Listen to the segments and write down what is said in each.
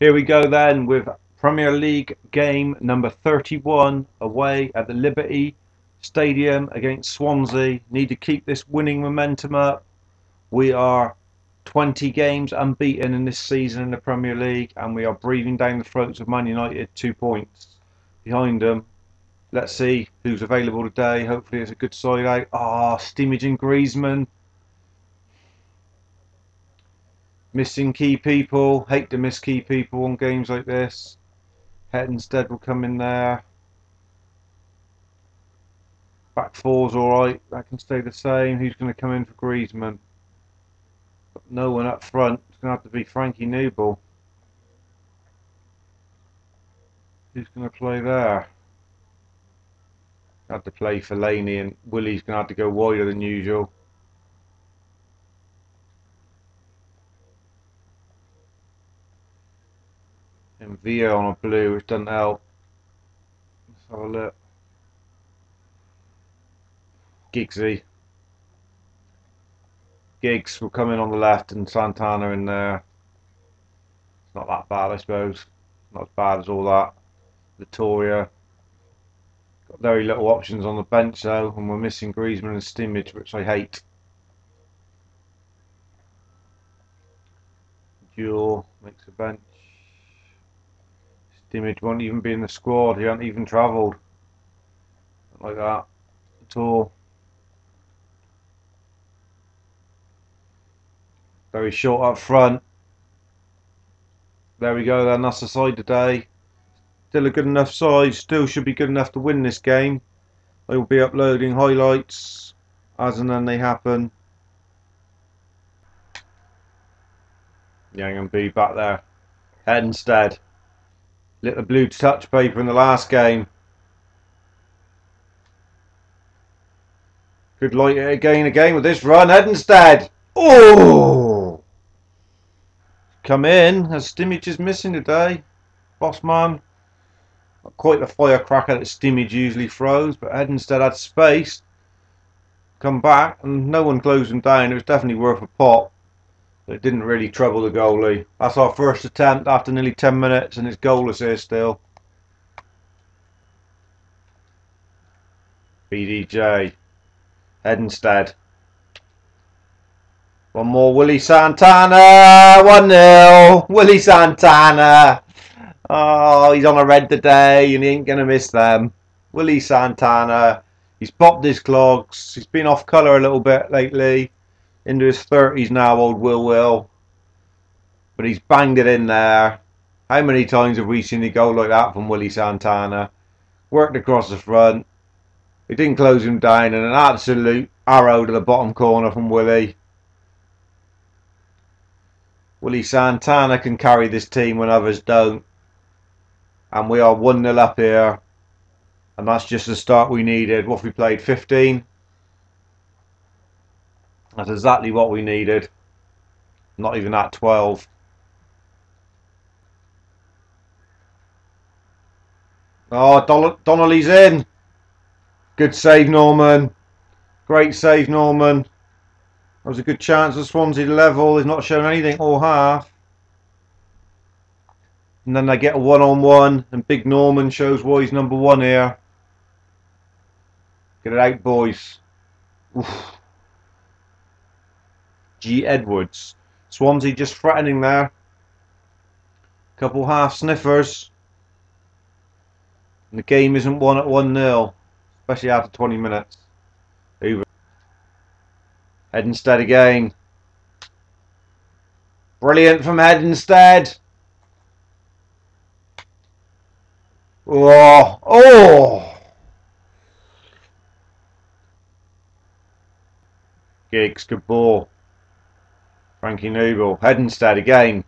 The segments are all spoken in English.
Here we go then with Premier League game number 31 away at the Liberty Stadium against Swansea. Need to keep this winning momentum up. We are 20 games unbeaten in this season in the Premier League and we are breathing down the throats of Man United two points behind them. Let's see who's available today. Hopefully it's a good side out. Ah, oh, Stimage and Griezmann. Missing key people. Hate to miss key people on games like this. Hedenstad will come in there. Back four's alright. That can stay the same. Who's going to come in for Griezmann? No one up front. It's going to have to be Frankie Nouble. Who's going to play there? Had to play Fellaini and Willie's going to have to go wider than usual. and Via on a blue, which doesn't help. Let's have a look. Giggsy. Giggs will come in on the left and Santana in there. It's not that bad, I suppose. Not as bad as all that. Vittoria. Got very little options on the bench though, and we're missing Griezmann and Stimage, which I hate. Duel makes a bench. Dimage won't even be in the squad. He hasn't even travelled. Like that at all. Very short up front. There we go then. That's the side today. Still a good enough side. Still should be good enough to win this game. They will be uploading highlights as and when they happen. Yang and B back there. Hedenstad. Lit the blue touch paper in the last game. Could light it again again with this run. Hedenstad. Oh! Come in. As Stimage is missing today. Boss man. Not quite the firecracker that Stimage usually throws, but Hedenstad had space. Come back and no one closed him down. It was definitely worth a pop it didn't really trouble the goalie. That's our first attempt after nearly 10 minutes and it's goalless here still. BDJ. Hedenstad. One more, Willie Santana. 1 0. Willie Santana. Oh, he's on a red today and he ain't going to miss them. Willie Santana. He's popped his clogs. He's been off colour a little bit lately into his 30s now, old Will Will. But he's banged it in there. How many times have we seen a goal like that from Willie Santana? Worked across the front. He didn't close him down and an absolute arrow to the bottom corner from Willie. Willie Santana can carry this team when others don't. And we are 1-0 up here. And that's just the start we needed. What we played? 15? That's exactly what we needed. Not even at 12. Oh, Don Donnelly's in. Good save, Norman. Great save, Norman. That was a good chance of Swansea level. He's not shown anything all half. And then they get a one-on-one, -on -one, and Big Norman shows why he's number one here. Get it out, boys. Oof. G. Edwards. Swansea just threatening there. Couple half sniffers. And the game isn't won at 1 0, especially after 20 minutes. Over. instead again. Brilliant from Hedenstad. Oh, oh. Giggs, good ball. Frankie Nouble. Hedenstad again.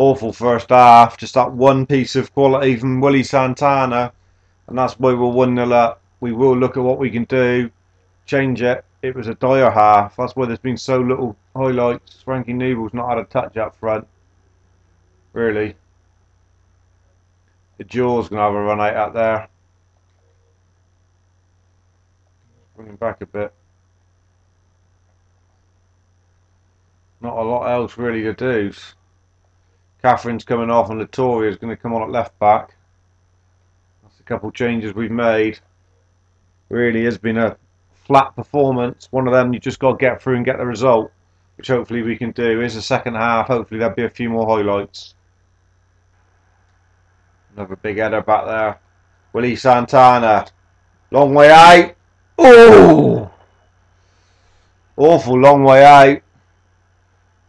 Awful first half. Just that one piece of quality from Willie Santana. And that's why we're 1 0 up. We will look at what we can do, change it. It was a dire half. That's why there's been so little highlights. Frankie Nouble's not had a touch up front. Really. The jaw's going to have a run out out there. Bring him back a bit. Not a lot else really to do. Catherine's coming off and Latoria's going to come on at left back. That's a couple of changes we've made. Really has been a flat performance. One of them you just got to get through and get the result, which hopefully we can do. Is the second half. Hopefully there'll be a few more highlights. Another big header back there. Willie Santana. Long way out. Oh! Awful long way out.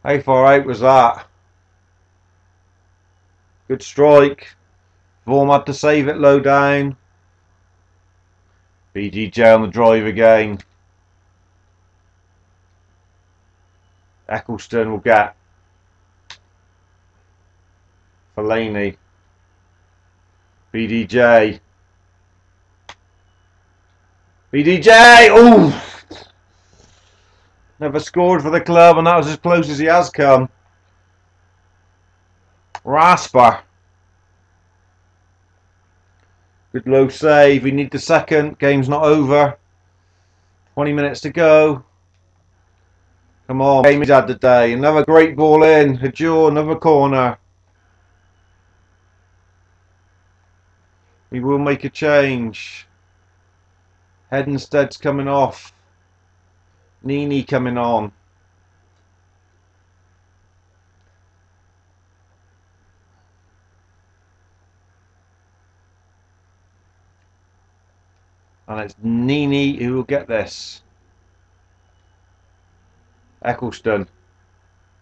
How far out was that? Good strike. Vorm had to save it low down. BDJ on the drive again. Eccleston will get Fellaini. BDJ. BDJ! Oh! Never scored for the club and that was as close as he has come. Rasper. Good low save. We need the second. Game's not over. 20 minutes to go. Come on. Game is had the day. Another great ball in. Hajor, another corner. We will make a change. Hedenstad's coming off. Nini coming on. And it's Nini who will get this. Eccleston.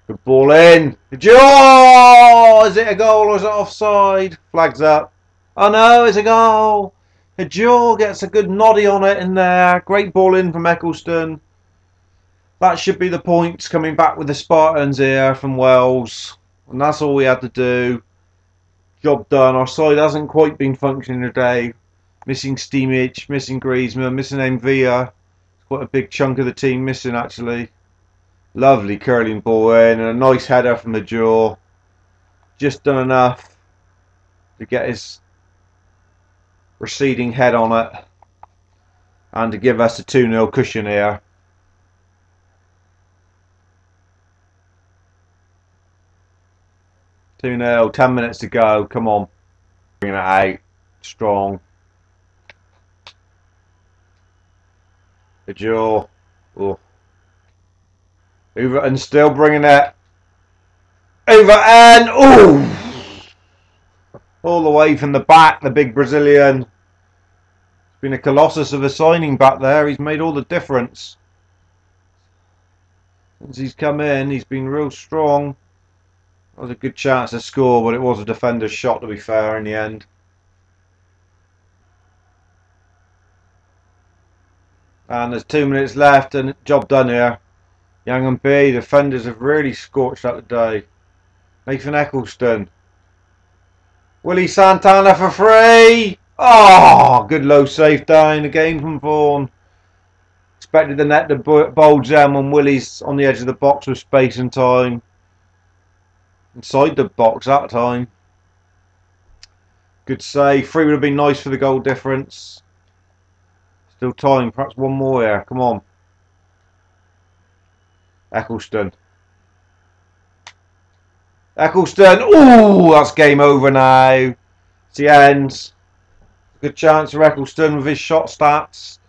Good ball in. Oh, is it a goal or is it offside? Flags up. Oh no, it's a goal. Hajor gets a good noddy on it in there. Great ball in from Eccleston. That should be the points coming back with the Spartans here from Wales. And that's all we had to do. Job done. Our side hasn't quite been functioning today. Missing Steamage, missing Griezmann, missing Envia. Quite a big chunk of the team missing actually. Lovely curling ball in and a nice header from the jaw. Just done enough to get his receding head on it and to give us a 2-0 cushion here. Two 0 ten minutes to go. Come on, bringing it out strong. Jaw. Oh. Over and still bringing it over and oh all the way from the back, the big Brazilian. It's been a colossus of a signing back there. He's made all the difference. Since he's come in, he's been real strong. That was a good chance to score, but it was a defender's shot to be fair in the end. And there's two minutes left and job done here. Young and B, defenders have really scorched out the day. Nathan Eccleston Willie Santana for free. Oh, good low safe down again from Vorm. Expected the net to bulge down when Willie's on the edge of the box with space and time. Inside the box that time. Good save. Three would have been nice for the goal difference. Still time. Perhaps one more here. Come on. Eccleston. Eccleston. Oh, that's game over now. It's the end. Good chance for Eccleston with his shot stats.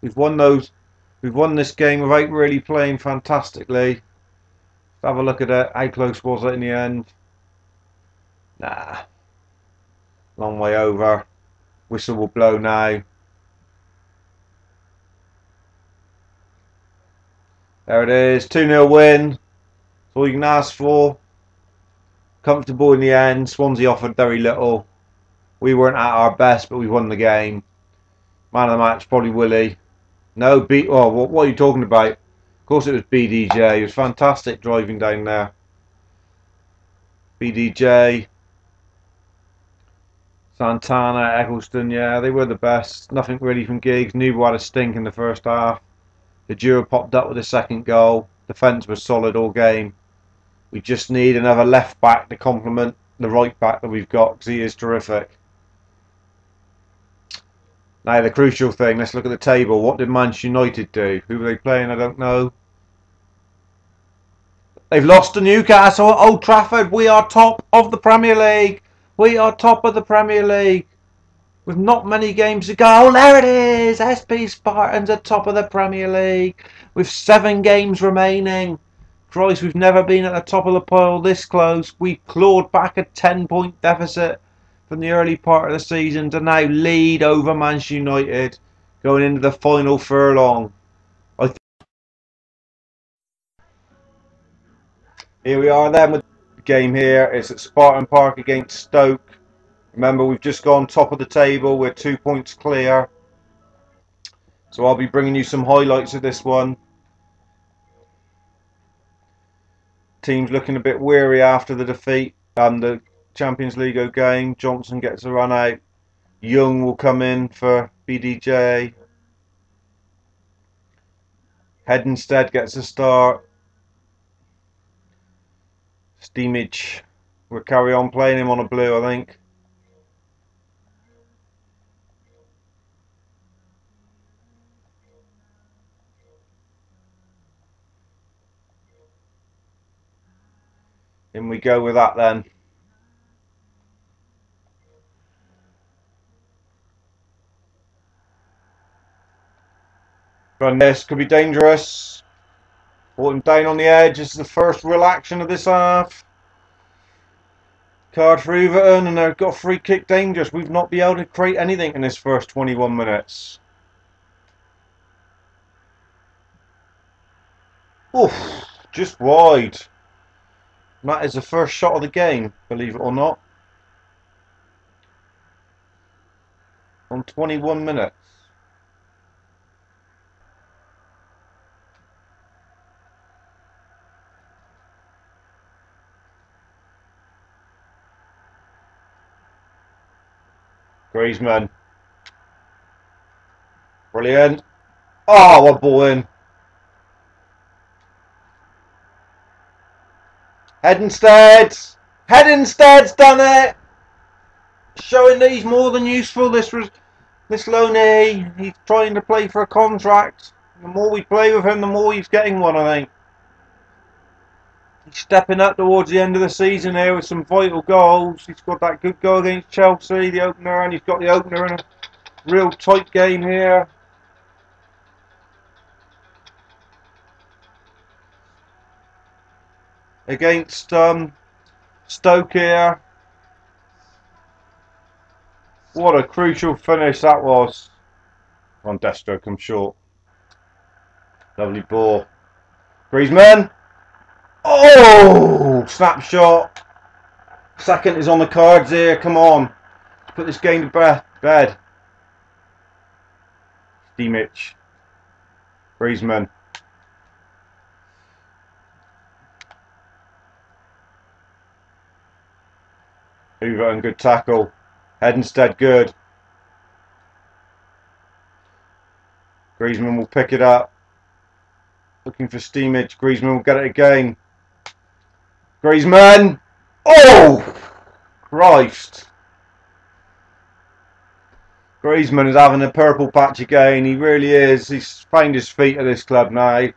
We've won those. We've won this game without really playing fantastically. Let's have a look at it. How close was it in the end? Nah. Long way over. Whistle will blow now. There it is, 2-0 win. That's all you can ask for. Comfortable in the end. Swansea offered very little. We weren't at our best, but we won the game. Man of the match, probably Willie. No, B. Oh, what, what are you talking about? Of course it was BDJ. It was fantastic driving down there. BDJ. Santana, Eccleston, yeah, they were the best. Nothing really from Giggs. Nouble had a stink in the first half. The Duo popped up with the second goal. Defence was solid all game. We just need another left back to complement the right back that we've got because he is terrific. Now the crucial thing, let's look at the table. What did Manchester United do? Who were they playing? I don't know. They've lost to Newcastle at Old Trafford. We are top of the Premier League. We are top of the Premier League. With not many games to go. Oh, there it is. SP Spartans are top of the Premier League. With seven games remaining. Christ, we've never been at the top of the pile this close. We clawed back a 10 point deficit from the early part of the season to now lead over Manchester United going into the final furlong. Here we are then with game here. It's at Spartan Park against Stoke. Remember, we've just gone top of the table. We're two points clear. So I'll be bringing you some highlights of this one. Team's looking a bit weary after the defeat and the Champions League game. Johnson gets a run out. Young will come in for BDJ. Hedenstad gets a start. Steamage. We'll carry on playing him on a blue, I think. In we go with that then. Run this could be dangerous. Put him down on the edge. This is the first real action of this half. Card for Everton and they've got free kick dangerous. We've not been able to create anything in this first 21 minutes. Oof, just wide. That is the first shot of the game, believe it or not. On 21 minutes. Griezmann. Brilliant. Oh, what ball in. Hedenstad. Hedenstad's done it. Showing that he's more than useful. This was this Loney. He's trying to play for a contract. The more we play with him, the more he's getting one, I think. He's stepping up towards the end of the season here with some vital goals. He's got that good goal against Chelsea, the opener, and he's got the opener in a real tight game here. Against um, Stoke here. What a crucial finish that was. On Destro come short. Lovely ball. Griezmann. Oh! Snapshot. Second is on the cards here. Come on. Let's put this game to bed. Steamich. Griezmann. And good tackle. Hedenstad good. Griezmann will pick it up. Looking for Steamage. Griezmann will get it again. Griezmann. Oh! Christ. Griezmann is having a purple patch again. He really is. He's found his feet at this club now.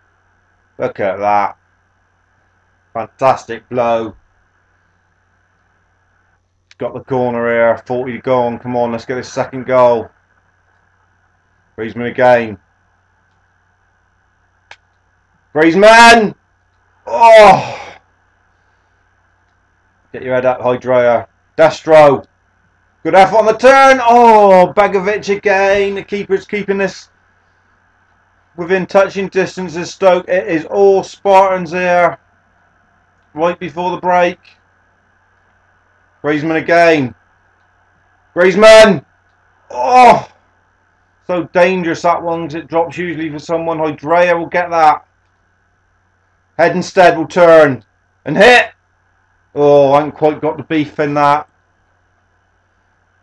Look at that. Fantastic blow. Got the corner here. 40 to go on. Come on, let's get this second goal. Griezmann again. Griezmann! Oh! Get your head up, Hydrea. Destro. Good effort on the turn. Oh, Begovic again. The keeper's keeping this within touching distance of Stoke. It is all Spartans here. Right before the break. Griezmann again. Griezmann. Oh, so dangerous that one because it drops usually for someone. Hydrea will get that. Hedenstad will turn and hit. Oh, I haven't quite got the beef in that.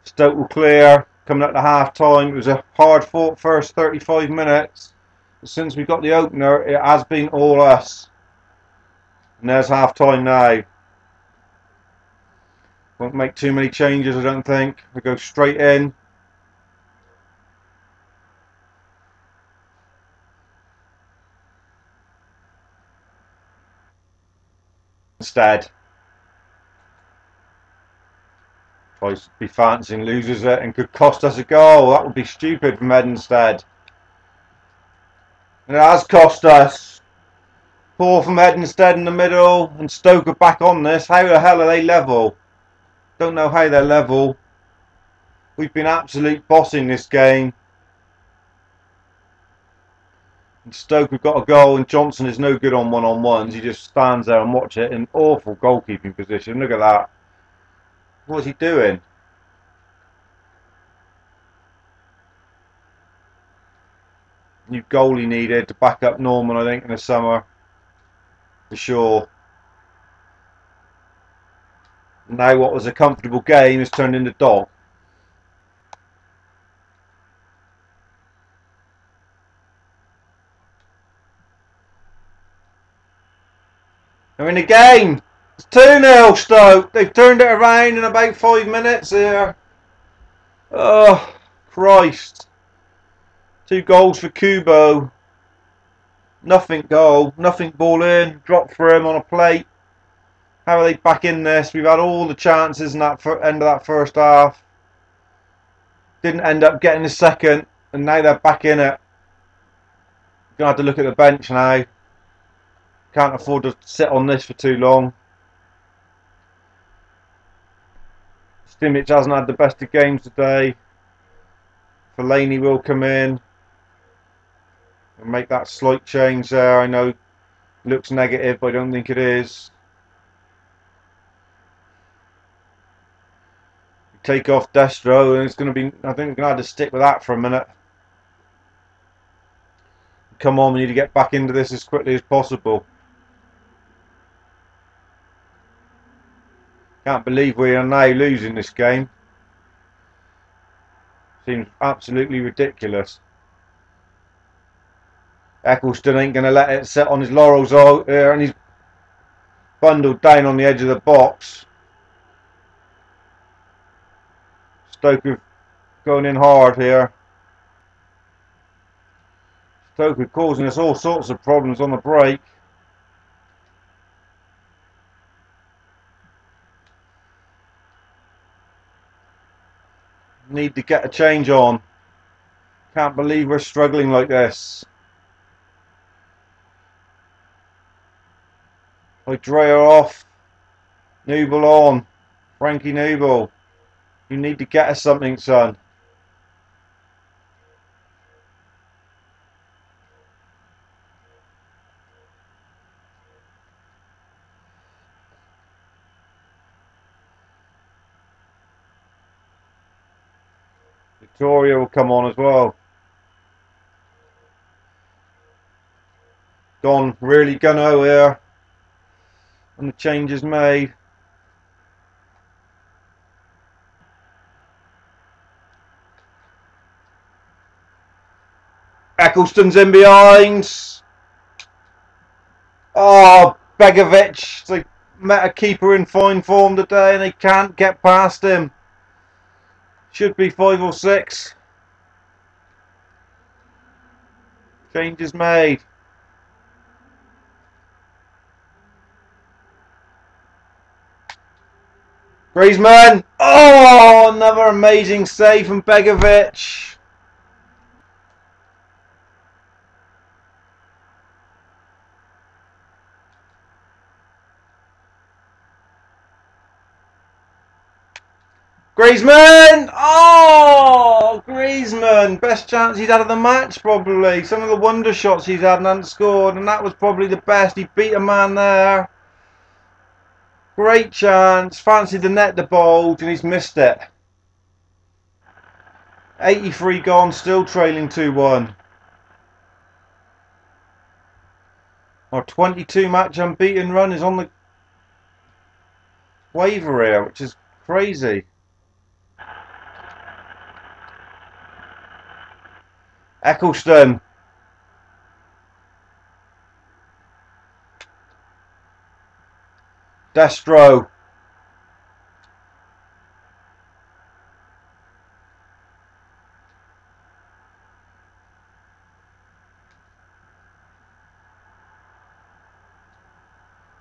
Stoke will clear. Coming up to half time. It was a hard fought first 35 minutes. But since we got the opener, it has been all us. And there's half time now. Won't make too many changes, I don't think. We go straight in. Instead. To be fancying loses it and could cost us a goal. That would be stupid from Hedenstad. And it has cost us. Poor from Hedenstad in the middle and Stoker back on this. How the hell are they level? Don't know how they're level. We've been absolute bossing this game. And Stoke have got a goal and Johnson is no good on one-on-ones. He just stands there and watch it in awful goalkeeping position. Look at that. What's he doing? New goalie needed to back up Norman, I think, in the summer. For sure. Now what was a comfortable game has turned into dog. They're in the game. It's 2-0 Stoke. They've turned it around in about five minutes here. Oh, Christ. Two goals for Kubo. Nothing goal. Nothing ball in. Drop for him on a plate. How are they back in this? We've had all the chances in that end of that first half. Didn't end up getting the second. And now they're back in it. Gonna have to look at the bench now. Can't afford to sit on this for too long. Simic hasn't had the best of games today. Fellaini will come in and make that slight change there. I know looks negative, but I don't think it is. Take off Destro, and it's going to be. I think we're going to have to stick with that for a minute. Come on, we need to get back into this as quickly as possible. Can't believe we are now losing this game. Seems absolutely ridiculous. Eccleston ain't going to let it sit on his laurels out uh, here and he's bundled down on the edge of the box. Stoke going in hard here. Stoke causing us all sorts of problems on the break. Need to get a change on. Can't believe we're struggling like this. I Dreyer off. Nouble on. Frankie Nouble. You need to get us something, son. Victoria will come on as well. Don really gunno here. And the changes made. Eccleston's in behind. Oh, Begovic. They met a keeper in fine form today and they can't get past him. Should be five or six. Changes made. Griezmann. Oh, another amazing save from Begovic. Griezmann! Oh, Griezmann! Best chance he's had of the match, probably. Some of the wonder shots he's had and hadn't scored, and that was probably the best. He beat a man there. Great chance. Fancied the net the bulge, and he's missed it. 83 gone, still trailing 2-1. Our 22 match unbeaten run is on the waiver here, which is crazy. Eccleston. Destro.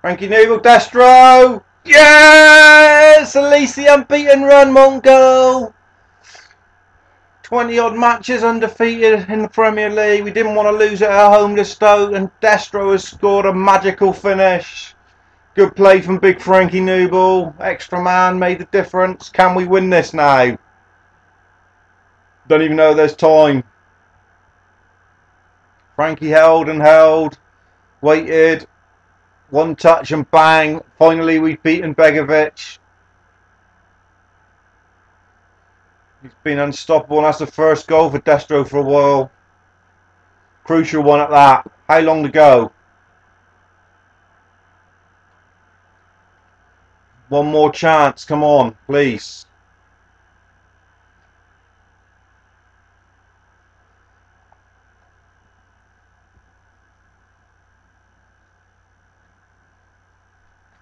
Frankie Nouble, Destro! Yes! Least the unbeaten run, Mongo! 20 odd matches undefeated in the Premier League. We didn't want to lose at home to Stoke, and Destro has scored a magical finish. Good play from Big Frankie Nouble. Extra man made the difference. Can we win this now? Don't even know there's time. Frankie held and held. Waited. One touch and bang. Finally we've beaten Begovic. He's been unstoppable and that's the first goal for Destro for a while. Crucial one at that. How long to go? One more chance. Come on, please.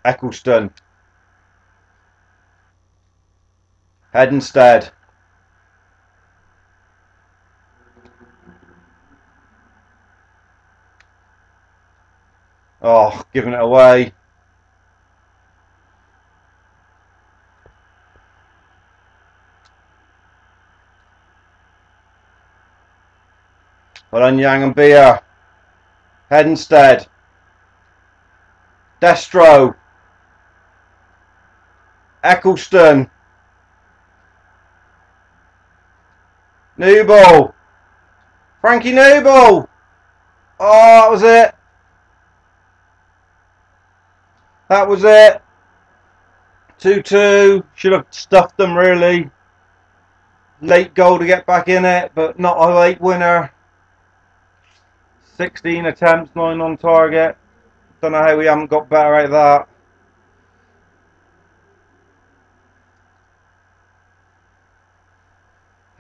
Eccleston. Hedenstad. Oh, giving it away. Well done, Yang and Beer. Hedenstad. Destro. Eccleston. Nouble. Frankie Nouble. Oh, that was it. That was it. 2-2. Should have stuffed them really. Late goal to get back in it, but not a late winner. 16 attempts, 9 on target. Don't know how we haven't got better at that.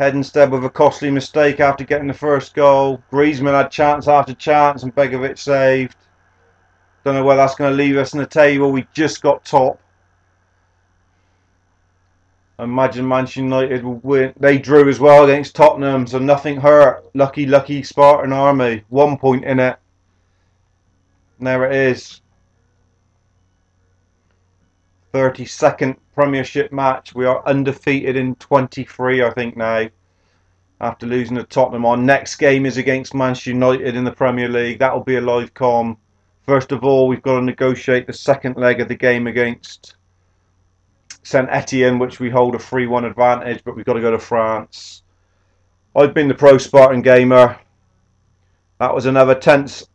Hedenstad with a costly mistake after getting the first goal. Griezmann had chance after chance and Begovic saved. Don't know where that's going to leave us in the table. We just got top. Imagine Manchester United will win. They drew as well against Tottenham, so nothing hurt. Lucky, lucky Spartan Army. One point in it. There it is. 32nd Premiership match. We are undefeated in 23, I think, now. After losing to Tottenham. Our next game is against Manchester United in the Premier League. That will be a live com. First of all, we've got to negotiate the second leg of the game against St Etienne, which we hold a 3-1 advantage, but we've got to go to France. I've been the pro Spartan gamer. That was another tense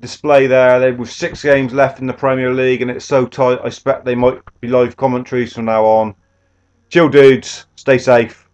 display there. They with six games left in the Premier League, and it's so tight. I expect they might be live commentaries from now on. Chill, dudes. Stay safe.